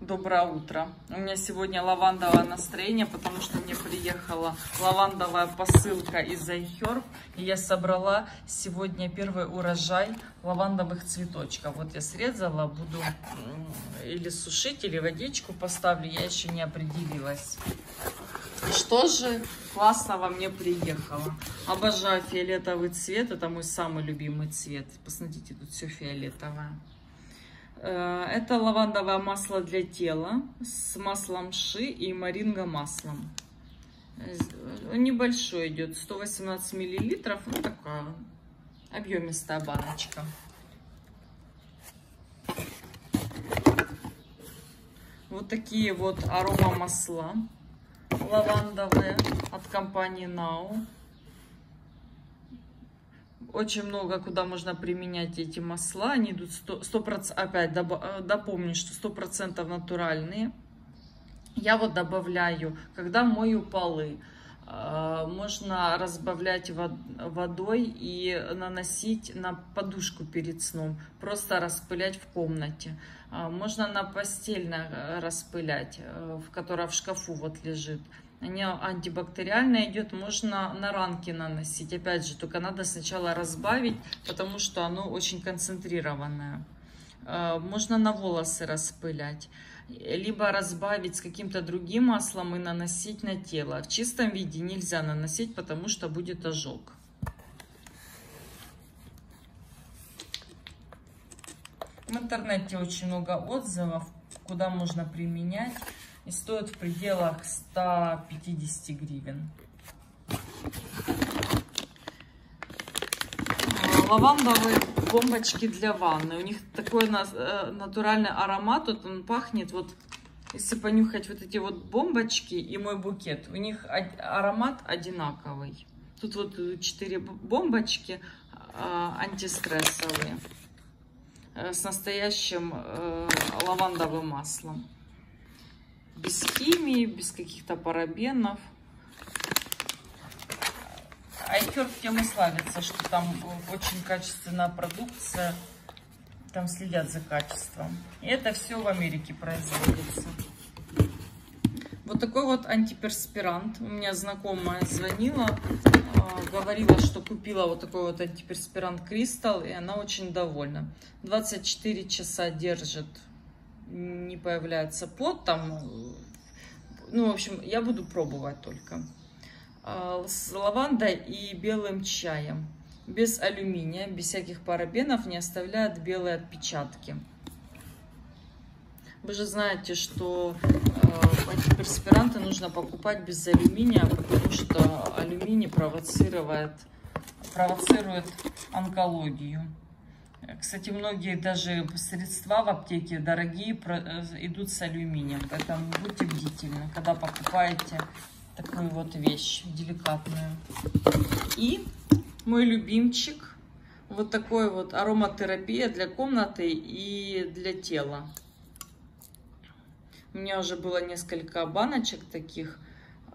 Доброе утро. У меня сегодня лавандовое настроение, потому что мне приехала лавандовая посылка из iHerb. И я собрала сегодня первый урожай лавандовых цветочков. Вот я срезала, буду или сушить, или водичку поставлю. Я еще не определилась. Что же классного мне приехало? Обожаю фиолетовый цвет. Это мой самый любимый цвет. Посмотрите, тут все фиолетовое. Э, это лавандовое масло для тела с маслом ши и маринго маслом. Э, небольшой идет, 118 миллилитров. Ну, такая объемистая баночка. Вот такие вот арома масла лавандовые от компании Now очень много, куда можно применять эти масла. Они идут 100%, 100% опять э, допомню, что 100% натуральные. Я вот добавляю, когда мою полы, э, можно разбавлять водой и наносить на подушку перед сном, просто распылять в комнате. Э, можно на постельно распылять, в которая в шкафу вот лежит. Они антибактериальная идет, можно на ранки наносить. Опять же, только надо сначала разбавить, потому что оно очень концентрированное. Э, можно на волосы распылять. Либо разбавить с каким-то другим маслом и наносить на тело. В чистом виде нельзя наносить, потому что будет ожог. В интернете очень много отзывов, куда можно применять и стоит в пределах 150 гривен. Лавандовые бомбочки для ванны. У них такой э, натуральный аромат. Вот он пахнет вот если понюхать вот эти вот бомбочки и мой букет, у них аромат одинаковый. Тут вот 4 бомбочки а, антистрессовые э, с настоящим э, лавандовым маслом без химии, без каких-то парабенов. Айкерк тем и славится, что там очень качественная продукция, там следят за качеством. И это все в Америке производится. Вот такой вот антиперспирант. У меня знакомая звонила, а, говорила, что купила вот такой вот антиперспирант Кристалл, и она очень довольна. 24 часа держит не появляется пот, там, ну, в общем, я буду пробовать только. А, с лавандой и белым чаем. Без алюминия, без всяких парабенов, не оставляет белые отпечатки. Вы же знаете, что э, антиперспиранты нужно покупать без алюминия, потому что алюминий провоцирует, провоцирует онкологию. Кстати, многие даже средства в аптеке дорогие э, идут с алюминием, поэтому будьте бдительны, когда покупаете такую вот вещь деликатную. И мой любимчик, вот такой вот ароматерапия для комнаты и для тела. У меня уже было несколько баночек таких.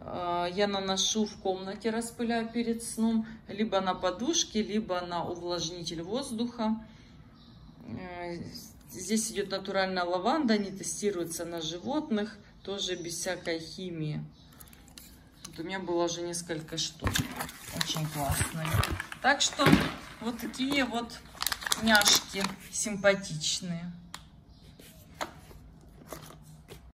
А, я наношу в комнате, распыляю перед сном, либо на подушке, либо на увлажнитель воздуха. Э, здесь идет натуральная лаванда, не тестируется на животных, тоже без всякой химии. Вот у меня было уже несколько штук, очень классные. Так что вот такие вот няшки симпатичные.